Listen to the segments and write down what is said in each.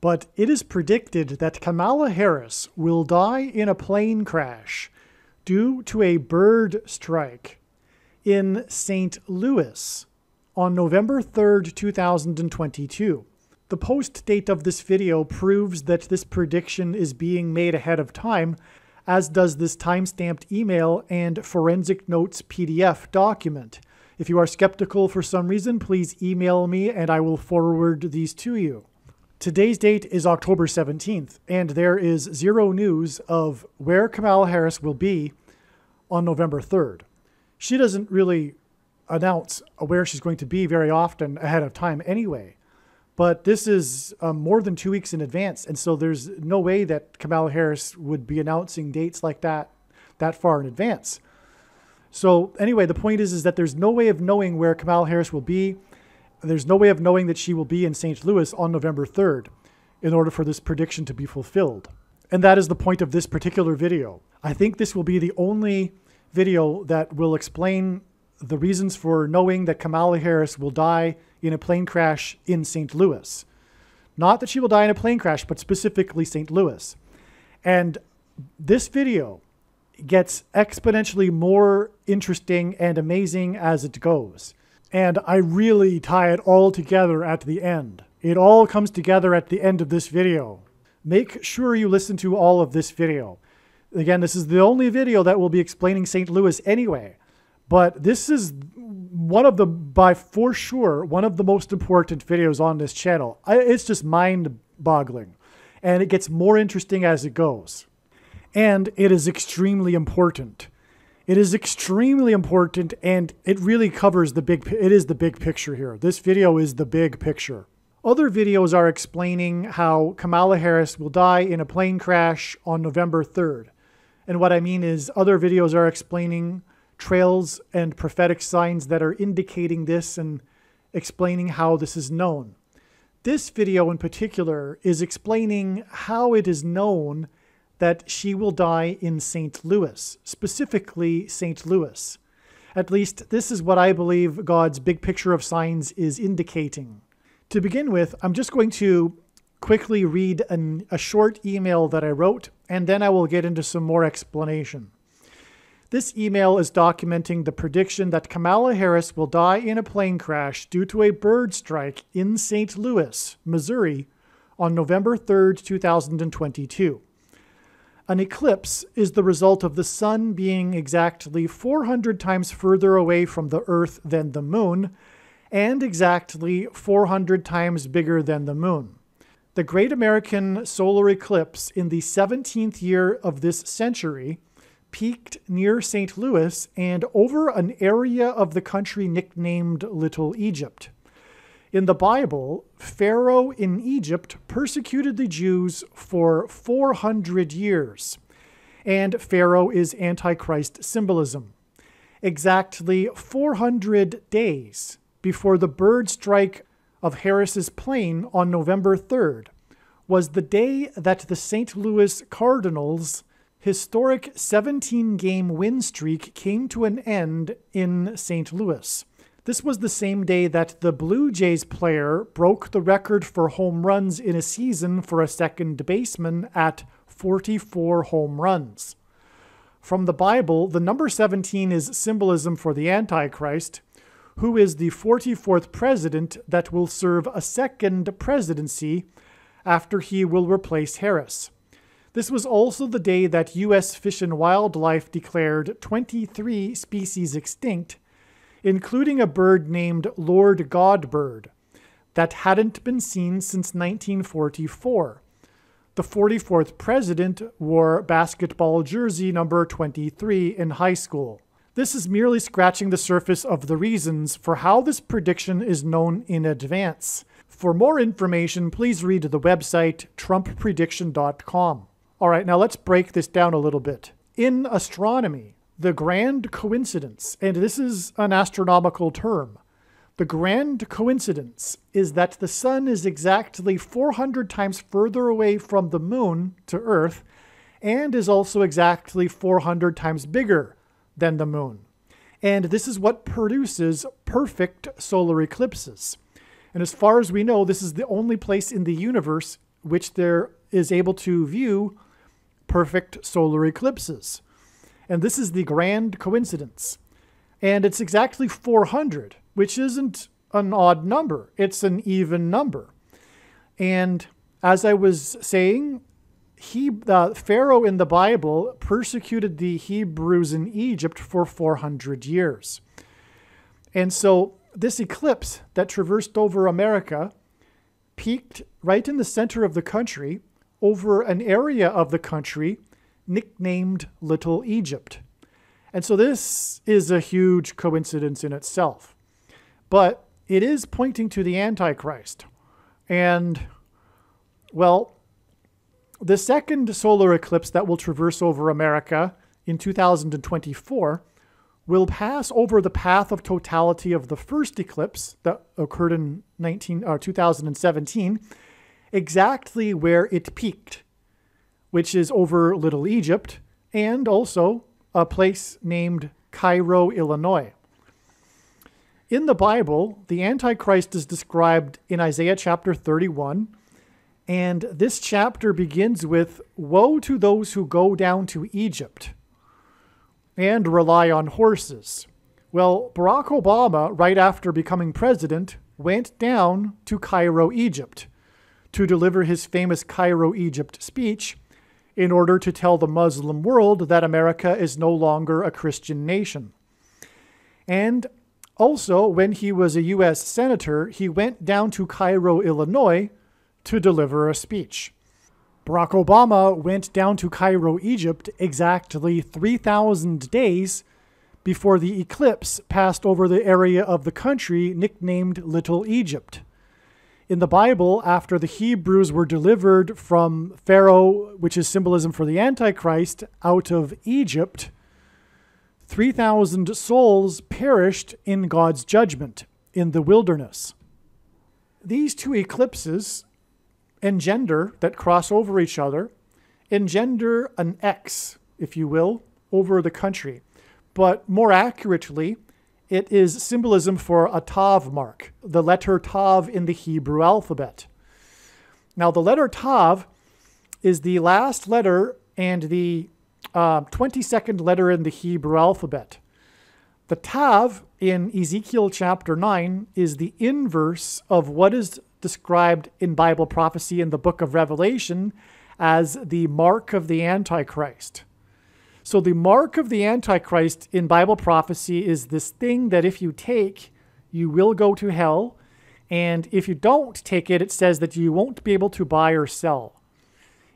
but it is predicted that Kamala Harris will die in a plane crash due to a bird strike in St. Louis on November 3rd, 2022. The post date of this video proves that this prediction is being made ahead of time, as does this timestamped email and forensic notes PDF document. If you are skeptical for some reason, please email me and I will forward these to you. Today's date is October 17th, and there is zero news of where Kamala Harris will be on November 3rd. She doesn't really announce where she's going to be very often ahead of time anyway. But this is um, more than two weeks in advance, and so there's no way that Kamala Harris would be announcing dates like that that far in advance. So anyway, the point is is that there's no way of knowing where Kamala Harris will be there's no way of knowing that she will be in St. Louis on November 3rd in order for this prediction to be fulfilled. And that is the point of this particular video. I think this will be the only video that will explain the reasons for knowing that Kamala Harris will die in a plane crash in St. Louis. Not that she will die in a plane crash, but specifically St. Louis. And this video gets exponentially more interesting and amazing as it goes. And I really tie it all together at the end. It all comes together at the end of this video. Make sure you listen to all of this video. Again, this is the only video that will be explaining St. Louis anyway. But this is one of the, by for sure, one of the most important videos on this channel. I, it's just mind boggling. And it gets more interesting as it goes. And it is extremely important. It is extremely important and it really covers the big it is the big picture here. This video is the big picture. Other videos are explaining how Kamala Harris will die in a plane crash on November 3rd. And what I mean is other videos are explaining trails and prophetic signs that are indicating this and explaining how this is known. This video in particular is explaining how it is known that she will die in St. Louis, specifically St. Louis. At least, this is what I believe God's big picture of signs is indicating. To begin with, I'm just going to quickly read an, a short email that I wrote, and then I will get into some more explanation. This email is documenting the prediction that Kamala Harris will die in a plane crash due to a bird strike in St. Louis, Missouri, on November 3rd, 2022. An eclipse is the result of the sun being exactly 400 times further away from the Earth than the moon, and exactly 400 times bigger than the moon. The Great American Solar Eclipse in the 17th year of this century peaked near St. Louis and over an area of the country nicknamed Little Egypt. In the Bible, Pharaoh in Egypt persecuted the Jews for 400 years, and Pharaoh is Antichrist symbolism. Exactly 400 days before the bird strike of Harris's plane on November 3rd was the day that the St. Louis Cardinals' historic 17 game win streak came to an end in St. Louis. This was the same day that the Blue Jays player broke the record for home runs in a season for a second baseman at 44 home runs. From the Bible, the number 17 is symbolism for the Antichrist, who is the 44th president that will serve a second presidency after he will replace Harris. This was also the day that U.S. Fish and Wildlife declared 23 species extinct including a bird named Lord God Bird that hadn't been seen since 1944. The 44th president wore basketball jersey number 23 in high school. This is merely scratching the surface of the reasons for how this prediction is known in advance. For more information, please read the website trumpprediction.com. All right, now let's break this down a little bit. In astronomy, the grand coincidence, and this is an astronomical term, the grand coincidence is that the sun is exactly 400 times further away from the moon to Earth and is also exactly 400 times bigger than the moon. And this is what produces perfect solar eclipses. And as far as we know, this is the only place in the universe which there is able to view perfect solar eclipses. And this is the grand coincidence. And it's exactly 400, which isn't an odd number, it's an even number. And as I was saying, he, uh, Pharaoh in the Bible persecuted the Hebrews in Egypt for 400 years. And so this eclipse that traversed over America peaked right in the center of the country over an area of the country nicknamed Little Egypt. And so this is a huge coincidence in itself. But it is pointing to the Antichrist. And, well, the second solar eclipse that will traverse over America in 2024 will pass over the path of totality of the first eclipse that occurred in 19, uh, 2017, exactly where it peaked, which is over Little Egypt and also a place named Cairo, Illinois. In the Bible, the Antichrist is described in Isaiah chapter 31, and this chapter begins with Woe to those who go down to Egypt and rely on horses. Well, Barack Obama, right after becoming president, went down to Cairo, Egypt, to deliver his famous Cairo, Egypt speech in order to tell the Muslim world that America is no longer a Christian nation. And also, when he was a U.S. Senator, he went down to Cairo, Illinois to deliver a speech. Barack Obama went down to Cairo, Egypt exactly 3,000 days before the eclipse passed over the area of the country nicknamed Little Egypt. In the Bible, after the Hebrews were delivered from Pharaoh, which is symbolism for the Antichrist, out of Egypt, 3,000 souls perished in God's judgment in the wilderness. These two eclipses engender, that cross over each other, engender an X, if you will, over the country. But more accurately, it is symbolism for a Tav mark, the letter Tav in the Hebrew alphabet. Now, the letter Tav is the last letter and the uh, 22nd letter in the Hebrew alphabet. The Tav in Ezekiel chapter 9 is the inverse of what is described in Bible prophecy in the book of Revelation as the mark of the Antichrist. So, the mark of the Antichrist in Bible prophecy is this thing that if you take, you will go to hell. And if you don't take it, it says that you won't be able to buy or sell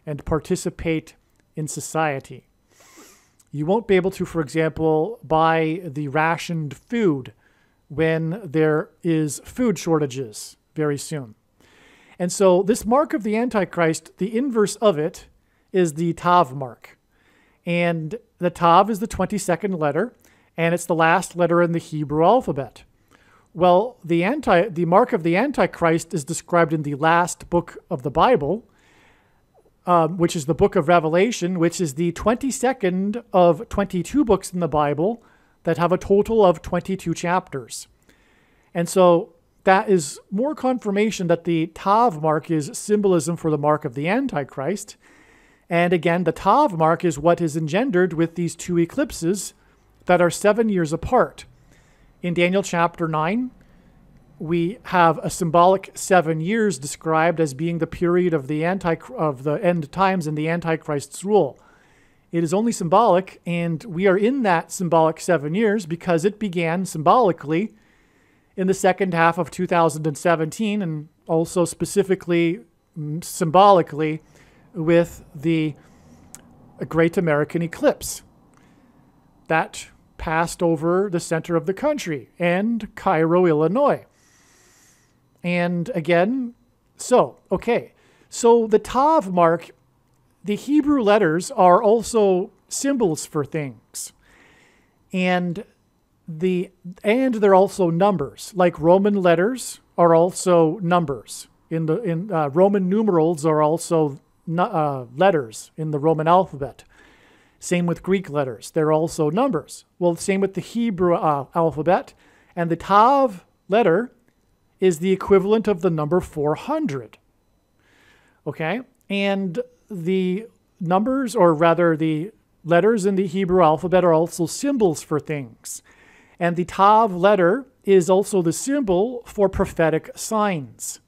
and participate in society. You won't be able to, for example, buy the rationed food when there is food shortages very soon. And so, this mark of the Antichrist, the inverse of it is the Tav mark. And the Tav is the 22nd letter, and it's the last letter in the Hebrew alphabet. Well, the, anti, the mark of the Antichrist is described in the last book of the Bible, um, which is the book of Revelation, which is the 22nd of 22 books in the Bible that have a total of 22 chapters. And so that is more confirmation that the Tav mark is symbolism for the mark of the Antichrist. And again, the Tav mark is what is engendered with these two eclipses that are seven years apart. In Daniel chapter 9, we have a symbolic seven years described as being the period of the anti of the end times and the Antichrist's rule. It is only symbolic, and we are in that symbolic seven years because it began symbolically in the second half of 2017, and also specifically mm, symbolically with the Great American Eclipse that passed over the center of the country and Cairo, Illinois. And again, so, okay. So the Tav mark, the Hebrew letters are also symbols for things. And the and they're also numbers. Like Roman letters are also numbers. In the in uh, Roman numerals are also uh, letters in the Roman alphabet. Same with Greek letters; they're also numbers. Well, same with the Hebrew uh, alphabet, and the Tav letter is the equivalent of the number 400. Okay? And the numbers, or rather the letters in the Hebrew alphabet, are also symbols for things. And the Tav letter is also the symbol for prophetic signs.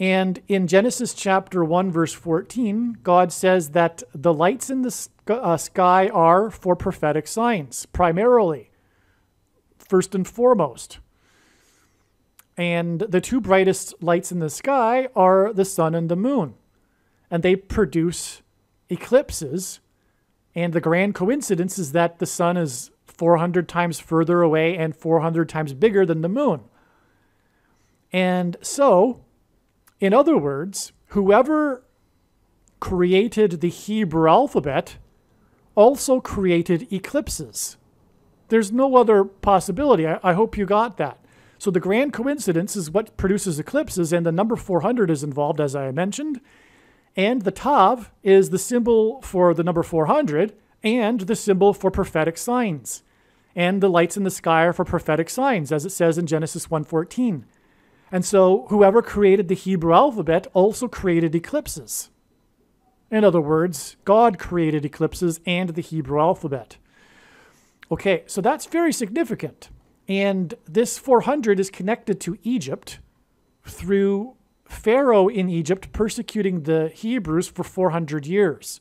And in Genesis chapter 1, verse 14, God says that the lights in the uh, sky are for prophetic signs, primarily, first and foremost. And the two brightest lights in the sky are the sun and the moon. And they produce eclipses. And the grand coincidence is that the sun is 400 times further away and 400 times bigger than the moon. And so, in other words, whoever created the Hebrew alphabet also created eclipses. There's no other possibility. I, I, hope you got that. So the grand coincidence is what produces eclipses, and the number 400 is involved, as I mentioned. And the Tav is the symbol for the number 400 and the symbol for prophetic signs. And the lights in the sky are for prophetic signs, as it says in Genesis 1:14. And so whoever created the Hebrew alphabet also created eclipses. In other words, God created eclipses and the Hebrew alphabet. Okay, so that's very significant. And this 400 is connected to Egypt through Pharaoh in Egypt persecuting the Hebrews for 400 years.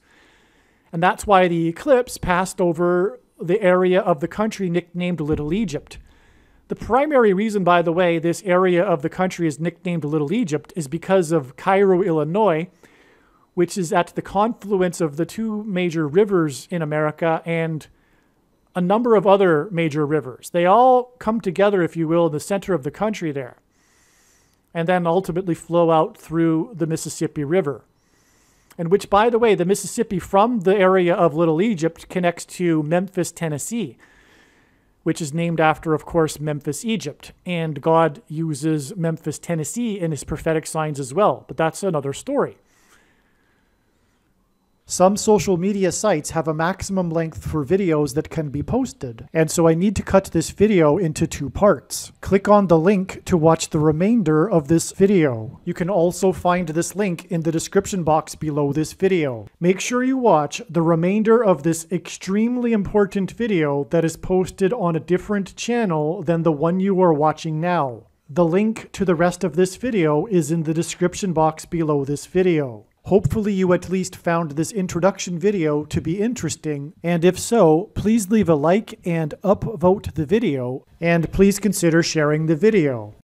And that's why the eclipse passed over the area of the country nicknamed Little Egypt. The primary reason, by the way, this area of the country is nicknamed Little Egypt is because of Cairo, Illinois, which is at the confluence of the two major rivers in America and a number of other major rivers. They all come together, if you will, in the center of the country there, and then ultimately flow out through the Mississippi River. And which, by the way, the Mississippi from the area of Little Egypt connects to Memphis, Tennessee which is named after, of course, Memphis, Egypt. And God uses Memphis, Tennessee in his prophetic signs as well. But that's another story. Some social media sites have a maximum length for videos that can be posted, and so I need to cut this video into two parts. Click on the link to watch the remainder of this video. You can also find this link in the description box below this video. Make sure you watch the remainder of this extremely important video that is posted on a different channel than the one you are watching now. The link to the rest of this video is in the description box below this video. Hopefully you at least found this introduction video to be interesting, and if so, please leave a like and upvote the video, and please consider sharing the video.